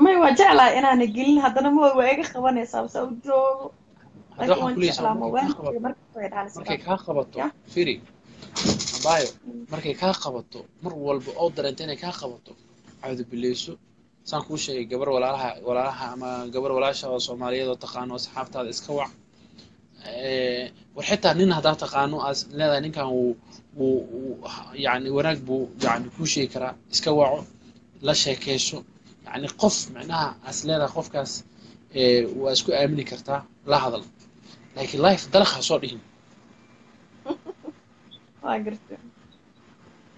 may waa jeclahay inaana gelin haddana ma waa iga qabanaysaa base u joogo. Jeclaa
markay kaa qabato. firi ambayo markay kaa qabato mar walba oo dareenta inay kaa qabato cawdu bileyso. Saan kuu sheegay gabar walaalaha walaalaha ama gabar walaasha oo soomaaliyeed oo taqaano asxaabtaada iska wac war xitaa nin haddaa taqaano aad leedahay ninkan yani wanaag buu yani kuu sheegi karaa iska waco la sheekeyso yani qof macnaha aas leedahay qofkaas eh, waa isku aamini kartaa la hadal. Laakiin life dalaq ha soo dhihin.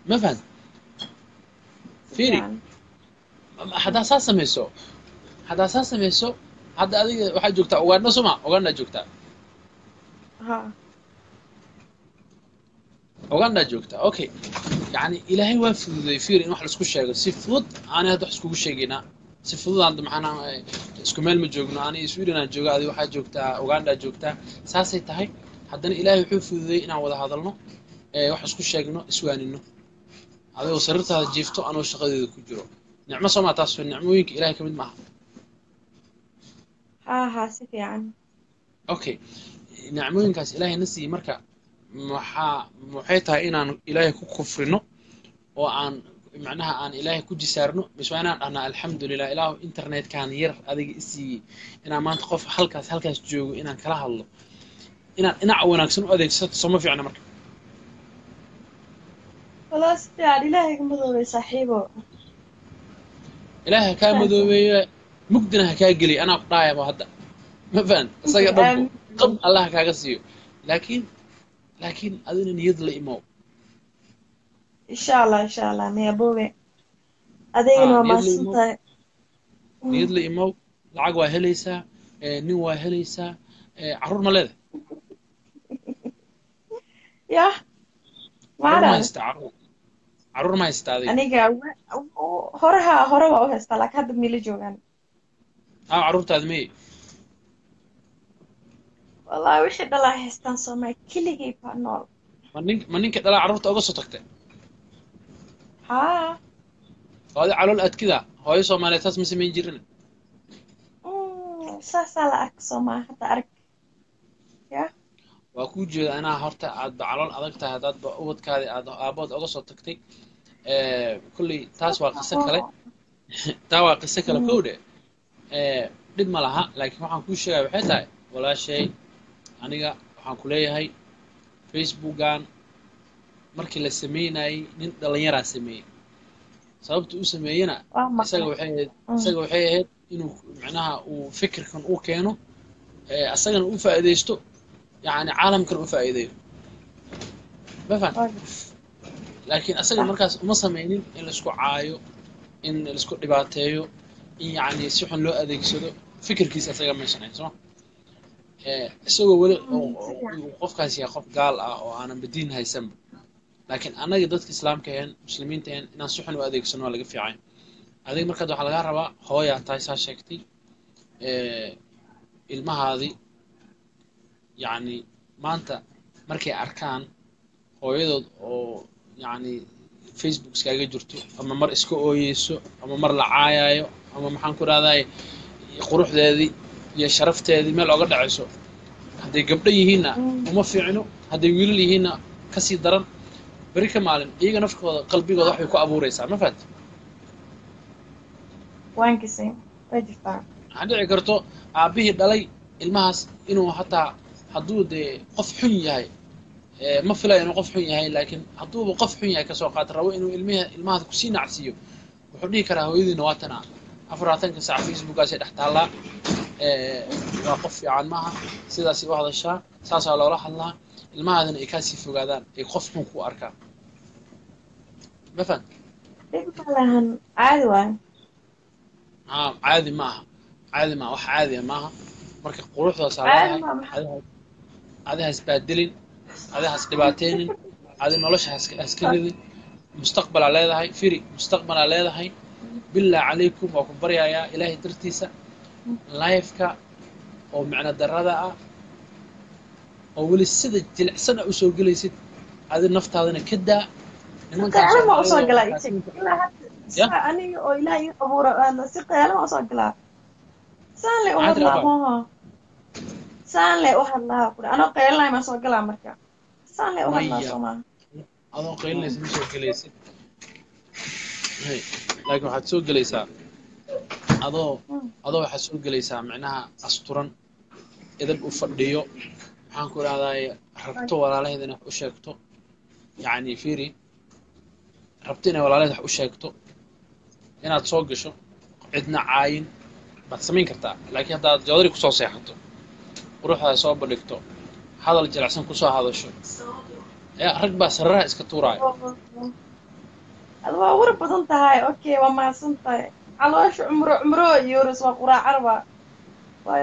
Ma fahan fiiri haddaa saa samayso haddaa saa samayso hadda adiga waxaa joogtaa uganda soma ugandaa joogtaa ugandaa joogtaa okay yani ilaahay waa fududay fiiri in wax la isku sheego. Si fudud aanay hadda wax iskugu sheegaynaa si fudud hadda maxaana isku meel ma joogno. Ani sweden aan jooga adiga waxaa joogtaa ugandaa joogtaa saasay tahay. Haddana ilaahay wuxuu fududey inaan wada hadalno eh, wax isku sheegno iswaanino. Adigoo sariirtaada jiifto anoo shaqadeeda ku jiro. Nicmo somaa taas nicmooyinka ilaahay ka mid maaha.
Ha ha si fiican.
Okay nicmooyinkaas ilaahay na siiyey marka maxaa maxay tahay inaan ilaahay ku kufrino oo aan macnaha aan ilaahay ku jisaarno. Mise waa inaan dhahnaa alxamdulilah ilaahu internetkan yar adiga i siiyey. Inaan maanta qof halkaas halkaas joogo inaan kala hadlo. Inaan dhinaca wanaagsan u adeegsato sooma fiicna marka.
Walaa si fiican ilaahay ka madoobay saaxiibo.
Ilaahay ha kaa madoobeeye mugdina ha kaa geliy anaa ku dhaayaba hadda. Ma fahan isaga dhanbu qab allah kaaga siiyo. Laakiin laakiin adina niyad la imow
insha allah insha allah meaboobe adeegana
Ah,
waa
niyad la
mahadsan
imow.
tahay
niyad la imow lacag waa helaysaa ee, nin waa helaysaa ee, carruur ma leedahay?
Yah
carruur ma haystaa adiga
aniga wa- horeha hore waa u haystaa laakiin hadda mila joogaan.
Aa carruurtaadi meye
wallahi wixii dhalaa haystaan soomaa keligay baa nool.
Ma nin ma ninka dhalaa carruurta uga soo tagtay?
Haa.
Adi calool adkida hooyo soomaaliyeed saas ma samayn jirin
Mm, saasaa la arka soomaa hadda arag. Yah
waa kuu jeeda inaa horta aadba calool adag tahay haddaadba ubadkaadi aad aabood uga soo tagtay. Ee, kolley taas waa qiso kale. Taa waa qiso kale kow dhe ee, dhib ma laha laakiin waxaan kuu sheegaya waxay tahay walaashay aniga waxaan ku leeyahay facebookan markii la sameynayay nin dhallinyaraa sameeyey sababta u sameeyena isaga waxay ahayd
Mm.
isaga waxay ahayd inuu macnaha uu fikirkan u keeno ee, asagana u faa'iidaysto yacni caalamkan u faa'iideeyo ma fahan
waa
laakiin asaga markaas uma sameynin in la isku caayo in la isku dhibaateeyo in yacni si xun loo adeegsado fikirkiisa asaga maysan hayn soma Eh, isagoo weli oo- oo- uu qofkaas yahay qof gaal ah oo aanan badiin haysanba laakiin annaga dadka islaamka ahen muslimiinta ahen inaan si xun u adeegsano waa laga fiican adiga markaad waxaa lagaa rabaa hooyaa tahay saa sheegtay Eh, ilmahaadii yacni maanta markay arkaan hooyadood oo yacni facebook iskaaga jirto ama mar iska ooyeyso ama mar la caayaayo ama maxaan ku rahdaay quruxdeedii iyo sharafteedii meel oga dhacayso. Hadday gabdho yihiinna uma fiicno. Hadday wiilal yihiinna ka sii daran. Beri ka maalin iyaga nafkooda qalbigooda waxbay ku abuureysaa ma fahat waxaa dhici karto aabbihii dhalay ilmahaas inuu hataa hadduu dee qof xun yahay. Ee, ma filayo inuu qof xun yahay laakiin hadduuba qof xun yahay ka soo qaata rabo inuu ilmiha ilmahaas ku sii nacsiiyo wuxuu dhihi karaa hooyadiina waa tana afar labaatanka saac facebookaasay dhex taallaa waa qof fiican maaha. Sidaasay u hadashaa saasaa loola hadlaa. Ilmahaadina ay kaasii fogaadaan. Ay qof xun ku arkaan. Ma fahan
dhib ma lahan caadi
caadi maaha. Caadi wax caadiya maaha. Marka quruxdaasaa
caadi
adi has baadilin adi has dhibaateynin adi nolosha haska ridin. Mustaqbalaa leedahay. Firi mustaqbalaa leedahay. Bilaa calaykum waa ku baryayaa. Ilaahay dartiisa lifeka oo micno darada ah oo weli sida jilicsan a u soo gelaysid adi naftaadana ka daa. Adoo qaylinaysa ma soo gelaysid. Laakiin waxaad soo gelaysaa adoo
Mm.
adoo waxaad soo gelaysaa micnaha asturan edab u fadhiyo. Maxaan ku idhahdaay rabto walaalaheed inay wax u sheegto. Yacni fiiri rabto inay walaalaheed wax u sheegto. Inaad soo gasho cidna caayin baad samayn kartaa. Laakiin haddaad joodari ku soo seexato quruxdaada soo bandhigto hadal jilicsan ku soo hadasho yaa rag baa sararaha iska tuuraayo.
Ad waa war badan tahay. Okay waa mahadsan tahay caloosha cumro cumro yoris waa quraac arba waay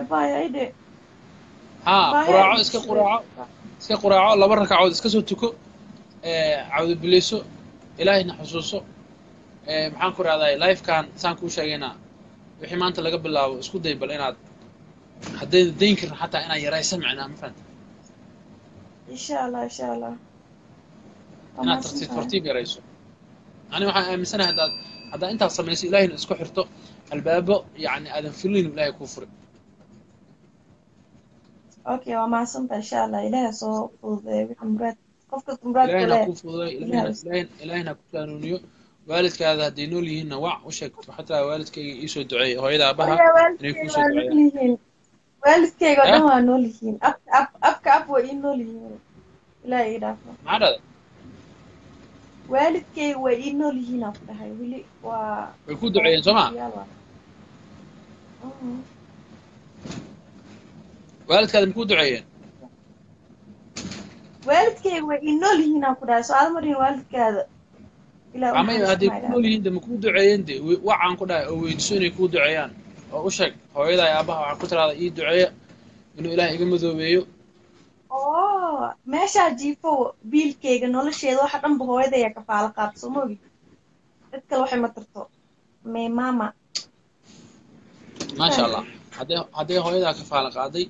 haa quraaco iska quraaco iska quraaco laba rakacood iska soo tuko cawdo bileyso ilaahayna xusuuso ee, maxaan ku rahday lifekan saan kuu sheegaynaa wixii maanta laga bilaabo isku day bal inaad haddayna dayn karin xataa inaad yaraysa micnaa ma fahanta
insha allah insha allah
inaad tartiib tartiib yarayso ani waxaan aaminsanahay haddaad haddaad intaad samayso ilaahayna isku xirto albaabo yacni aadan filin ilaahay kuu furi
okay waa mahadsan tahay insha allah ilaaha soo fududeeyo wixii muraad qof kasta muraadka
kuu
Ilaahay.
ilaahayna ku kaanuuniyo waalidkaada hadday nool yihiinna wac u sheeg waxaa tiraa waalidkayga iisoo duceeyay? Hooyada aabaha inay kuusoo duceeyaan?
waalidkeyga oo
Ya?
dhan waa nool yihiin abka ab way ii nool yihiin ilaaha ii dhaafo.
Maxaa dhahday
waalidkeyga way ii nool yihiin aan ku dhahay weli waa
way ku duceeyeen soo ma
yaal waa Mhm.
waalidkaada makuu duceeyeen
waalidkayga way ii nool yihiin aan ku dhahay soo aada marin waalidkaada ilaa
ama hadday ku nool yihiin de ma kuu duceeyeen de wacaan ku dhahay oo weydiiso inay kuu duceeyaan oo u sheeg hooyada iyo aabaha waxaa ku tiraada ii duceeya inuu ilaah iga madoobeeyo
oo meeshaa jiifo biilkayga nolosheeda waxa dhanba hooyadaya kafaalo qaad soo ma ogid cid kale waxay ma tarto. Me mama.
Maasha allah hadday hadday hooyadaa kafaala qaaday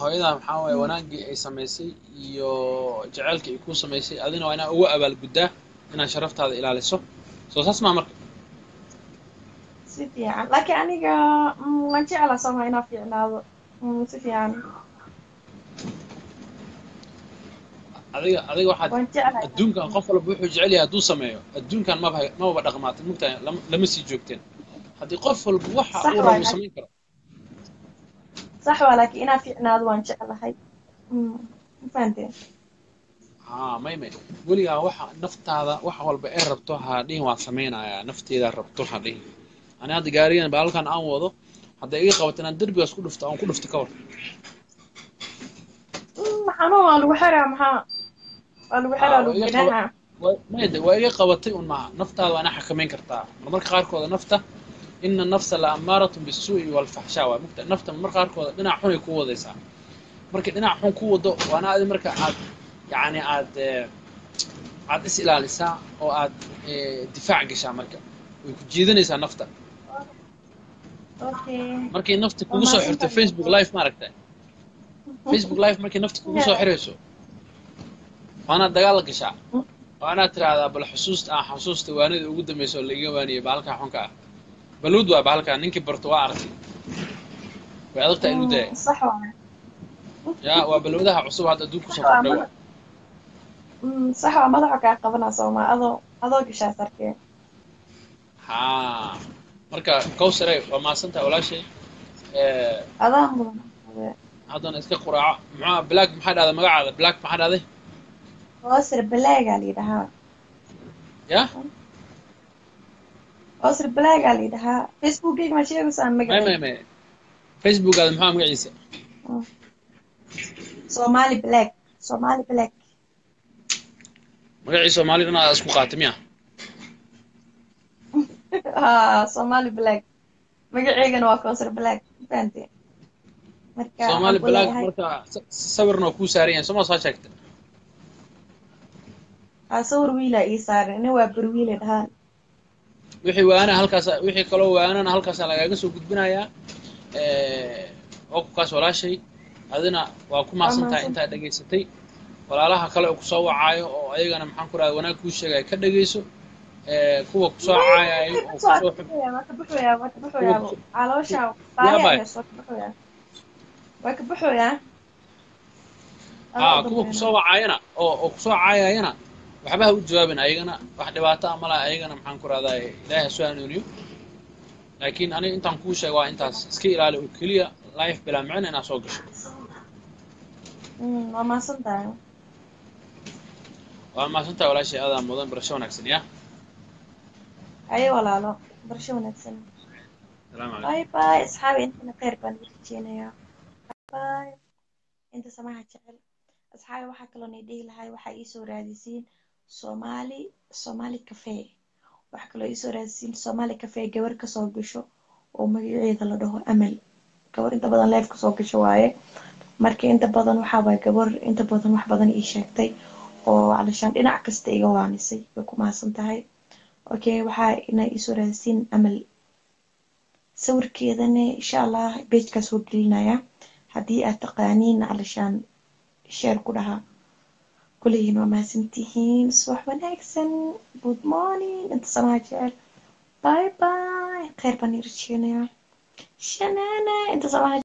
hooyadaa maxaa waaye wanaaggii ay samaysay iyo jaceylkii ay kuu samaysay adina waa inaa ugu abaalguddaa inaad sharaftaada ilaaliso. Soo saas maa marka.
Si fiican. Laakiin aniga mm, waan jeclaa sooma inaa fiicnaado. Mm, si fiican
adiga adiga waxaad adduunkan qof walba wuxuu jecel yahay hadduu sameeyo. Adduunkan maba mababa dhaqmaatay mugtahay lama- sii joogteen. Haddii qof walba waxa uu rabo samayn karo.
Sax waa laakiin inaa fiicnaado waan jeclahay. Mm, fahanteen?
Haa may may. Weligaa waxa naftaada wax walba ee rabto ha dhihin waan samaynayaa nafteeda rabto ha dhihin ani hadda gaarigan baalalkan aan wado hadday iga qabato inaan derbigaas ku dhufto aan ku dhufto ka war.
Mm, xanuun waa lagu xiraa maxaa waa
Ah, iga iga qabatay un maaha naftaada waa inaa xakamayn kartaa. Marmarka qaarkooda nafta ina nafsa la amaaratun bisuu'i walfaxshaa waa mugta nafta marmarka qaarkooda dhinac xunay kuu wadaysaa. Markay dhinac xun ku wado waana adi marka aad yacni aad eh, aad is ilaalisaa oo aad eh, difaac gashaa marka. Way ku jiidanaysaa nafta. Markay nafta kugu soo xirto facebook live maaragta facebook live markay nafta kugu soo xirayso waanaad dagaal gashaa waanaad tiraahdaa bal xusuusta ah xusuusta waanida ugu dambaysa oo laiga waaniyay bahalkaa xunka ah. Baluud waa bahalkaa ninkii barto waa aragtay way adagtaa inuu daya
Mm,
ya waa balwadaha cusub hadda adduunka ku soo kordhay
Mm, sax waa madaxa kaa qabanaa sooma adoo adoo gashaa sarkee
haa. Marka kawsare waa maasantaha walaashay. Eh,
adaa mudan
haddana iska quraaco. Maxaa black maxaa dhahday magacaada black maxaa dhahday
hoosir balaagaa la yidhahaa
ya
hoosir balaagaa la yidhahaa facebookgayga ma sheegaysaa
may facebookaada maxaa magaciisa
somali black somali black
magacii soomaali dhan aa isku qaatay miya
ha somali black magaceygana waa hoosir black ma fahanteen marka ku
black marka sa- sawirna waa kuu saaran yahay sooma soo sheegta
ha sawir wiilaa ii saaran ina waa barwiile dhahaan.
Wixii waana halkaas wixii kaloo waanana halkaasa lagaaga soo gudbinayaa ku kaas walaashay. Adina waa ku maasantahay
mahadsan.
intaad dhegaysatay. Walaalaha kale oo ku soo wacaayo oo ayagana maxaan ku rahda wanaag kuu sheegaya ka dhegayso. Eh, kuwa ku soo caayayo oo Kuwa- ku soo wacaayana oo oo ku soo caayayana waxba ha u jawaabin ayagana wax dhibaato ah a malaha ayagana maxaan ku rahdaa ilaahi hasoo hanuuniyo laakiin aniga intaan kuu sheega waa intaas iska ilaali oo keliya life bilaa inaad soo gasho.
Mm,
waa maasantahay. Walaashay aadaa mudan barasho wanaagsan yaa
aye walaalo barasho wanaagsan.
Bye
bye asxaabi intana kheyr baan ugu rajeynayaa bye inta samaha jecel. Asxaabi waxaa kaloo nay dhihi lahay waxaa iisoo raadisiin. Somali Somali cafe. Waxaa kaloo iisoo raadisiin Somali cafe gabar ka soo gasho oo magaceeda la dhaho Amal gabar inta badan live ka soo gasho waaye. Marka inta badan waxaa waaye gabar inta badan wax badan ii sheegtay oo calashaan dhinac kasta iga waanisay. Way ku mahadsan tahay. Okay waxaa inaa iisoo raadisiin Amal sawirkeedana insha allah bejkaa soo gelinaya. Haddii aad taqaaniin calashaan sheer ku dhaha kuleyihin waa mahadsantihiin subax wanaagsan good morning jecel bye bye. kheyr baan ii rajeynayaa shanaana inta samaha